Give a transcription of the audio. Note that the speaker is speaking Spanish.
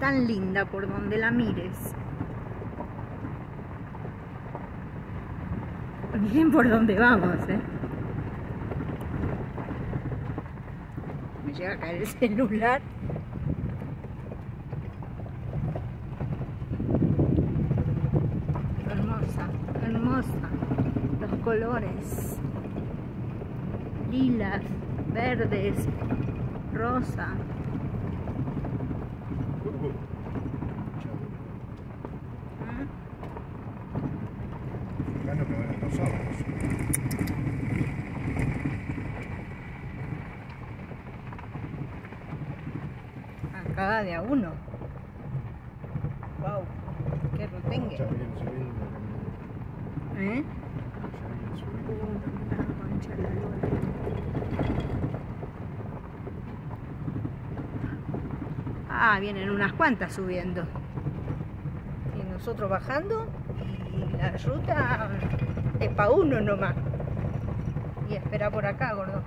tan linda por donde la mires. Miren por dónde vamos, ¿eh? Me llega a caer el celular. Hermosa, hermosa. Los colores. Lilas, verdes, rosa. Bueno, que van los ojos. Acá de a uno. Wow, qué rotengue. Ya vienen subiendo. ¿Eh? Ah, vienen unas cuantas subiendo. Y nosotros bajando. La ruta es para uno nomás. Y espera por acá, gordo.